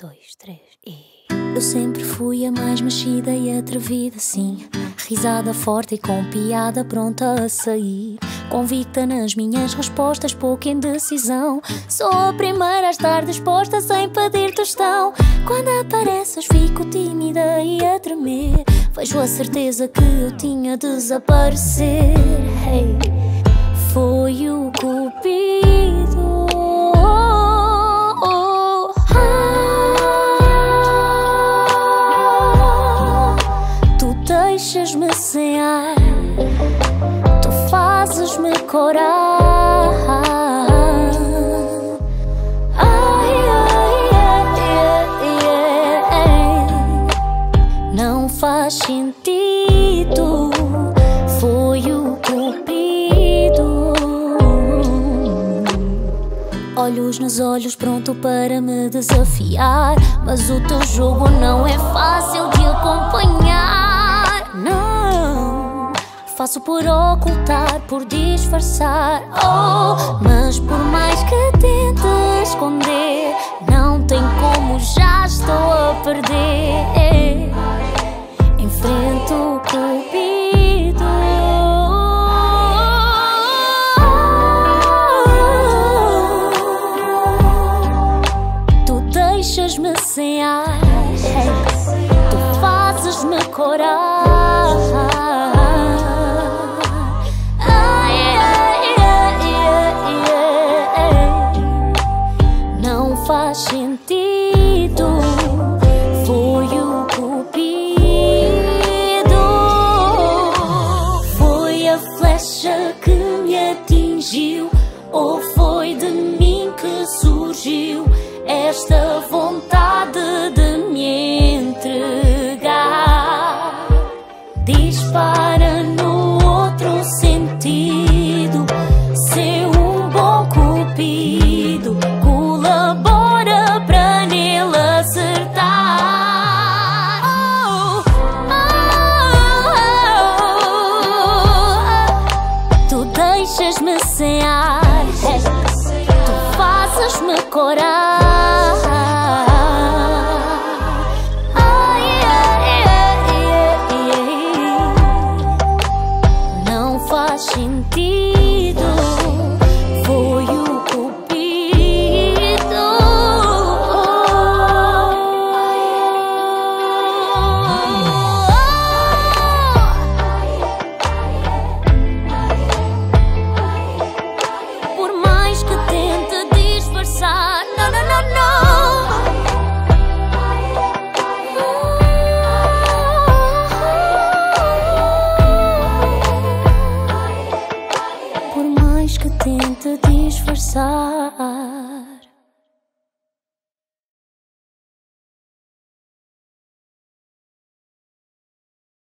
dois, três e. Eu sempre fui a mais mexida e atrevida, sim. Risada forte e com piada pronta a sair. Convicta nas minhas respostas, pouca indecisão. Sou a primeira a estar disposta sem pedir tostão. Quando apareces, fico tímida e a tremer. Vejo a certeza que eu tinha desaparecer. Hey, foi o cupido. Fazes-me corar. Ai, ai, ai, ai, ai. Não faz sentido, foi o cupido. Olhos nos olhos, pronto para me desafiar. Mas o teu jogo não é fácil faço por ocultar, por disfarçar. Oh, mas por mais que tente esconder, não tem como, já estou a perder. Enfrento o cupido. Tu deixas-me sem ar, tu fazes-me corar. Flecha que me atingiu. Ou foi de mim que surgiu esta vontade de me entregar? Dispara no outro sentido. Ser um bom cupido deixas-me sem ar, tu fazes-me corar. Ai, ai, ai, ai. Não faz sentido. Tente disfarçar.